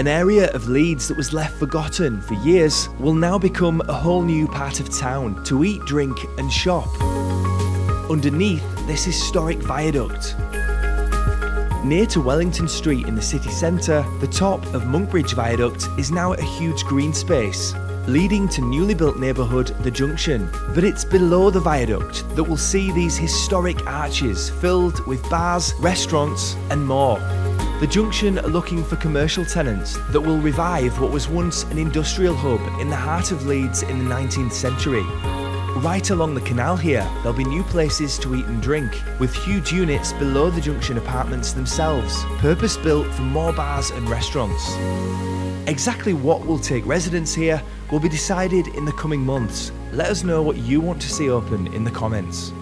An area of Leeds that was left forgotten for years will now become a whole new part of town to eat, drink, and shop. Underneath this historic viaduct, Near to Wellington Street in the city centre, the top of Monkbridge Viaduct is now a huge green space, leading to newly built neighbourhood The Junction. But it's below the viaduct that we'll see these historic arches filled with bars, restaurants, and more. The Junction are looking for commercial tenants that will revive what was once an industrial hub in the heart of Leeds in the 19th century. Right along the canal here, there'll be new places to eat and drink, with huge units below the junction apartments themselves, purpose built for more bars and restaurants. Exactly what will take residents here will be decided in the coming months. Let us know what you want to see open in the comments.